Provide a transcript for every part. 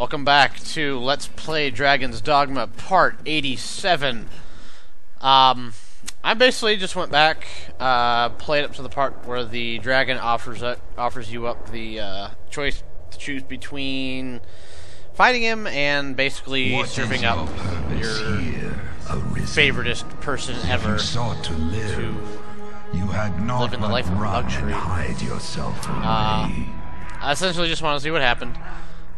Welcome back to Let's Play Dragon's Dogma Part 87. Um, I basically just went back, uh, played up to the part where the dragon offers offers you up the uh, choice to choose between fighting him and basically What serving up your favoriteest person ever You sought to live. to you had not live in the life of luxury. and hide yourself away. Uh, I essentially just want to see what happened.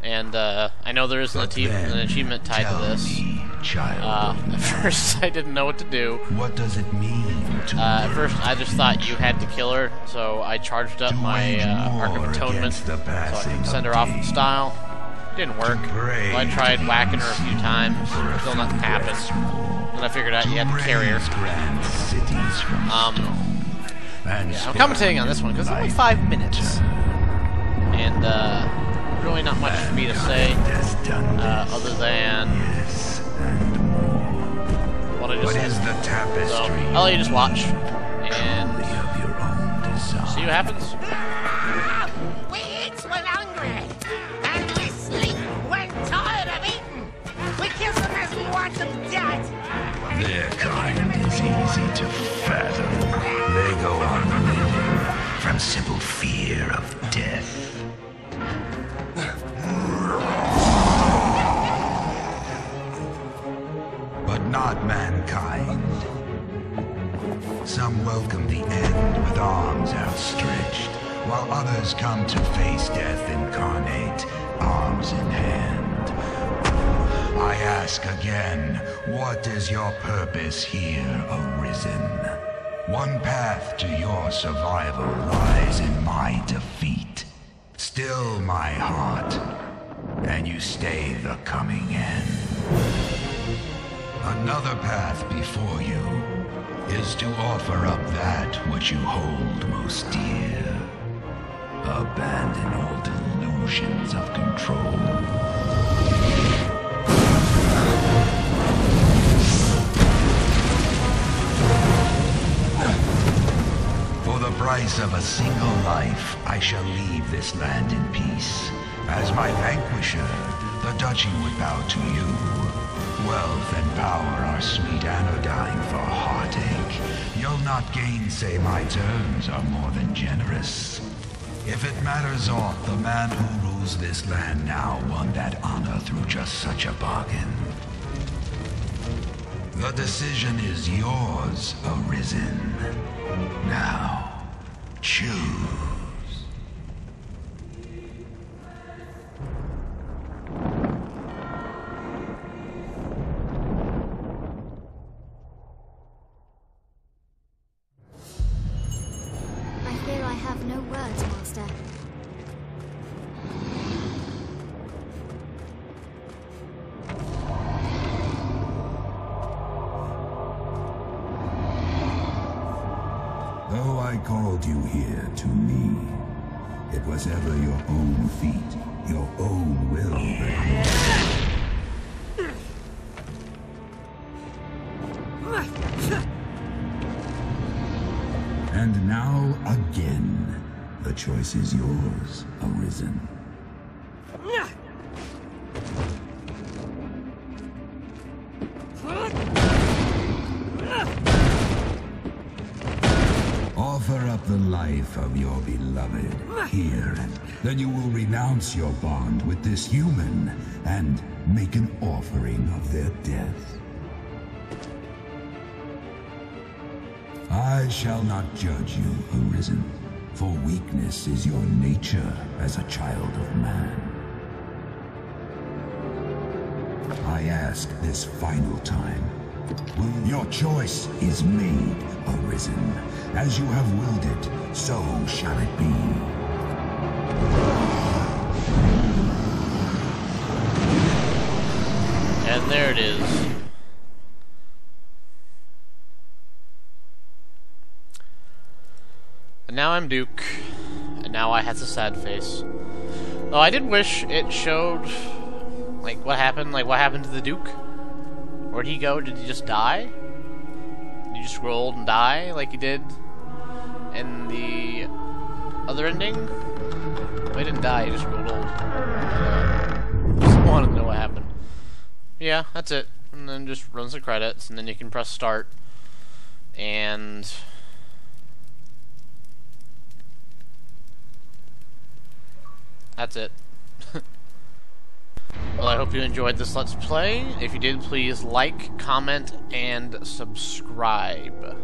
And uh, I know there is an, achieve- an achievement tied to this. Me, Uh, at first, I didn't know what to do. what does it mean to Uh, at first, I just thought you had to kill her, so I charged up To my uh, Arc of Atonement so I could send her off in style. Didn't work. So I tried whacking her a few times. Still nothing happened. Then I figured out you had to carry her. Grand cities from Um, Yeah, I'm commentating on this one because it's only five minutes, and uh, really not much for me to say Mankind has done uh, other than Yes, what I just What said. is the So tapestry? I'll let you just watch and Truly of your own design. see what happens. We eat when hungry, and we sleep when tired of eating. We kill them as we want them dead. Their kind is easy to fathom. They go on living from simple fear of death. Some welcome the end with arms outstretched, while others come to face death incarnate, arms in hand. I ask again, what is your purpose here, Arisen? One path to your survival lies in my defeat. Still my heart, and you stay the coming end. Another path before you is to offer up that which you hold most dear. Abandon all delusions of control. For the price of a single life, I shall leave this land in peace. As my vanquisher, the duchy would bow to you. Wealth and power are sweet anodyne for heartache. You'll not gainsay my terms are more than generous. If it matters aught, the man who rules this land now won that honor through just such a bargain. The decision is yours, Arisen. Now, choose. I called you here to me, it was ever your own feet, your own will that And now again, the choice is yours, Arisen. Offer up the life of your beloved here, then you will renounce your bond with this human and make an offering of their death. I shall not judge you, Arisen, for weakness is your nature as a child of man. I ask this final time. Your choice is made, Arisen. As you have willed it, so shall it be. And there it is. And now I'm Duke, and now I have a sad face. Though I did wish it showed, like, what happened, like, what happened to the Duke? Where'd he go? Did he just die? Did he just old and die, like he did in the other ending? Well, he didn't die, he just grew old. Uh, just want yeah, that's it. And then just runs the credits, and then you can press start. And that's it. well, I hope you enjoyed this Let's Play. If you did, please like, comment, and subscribe.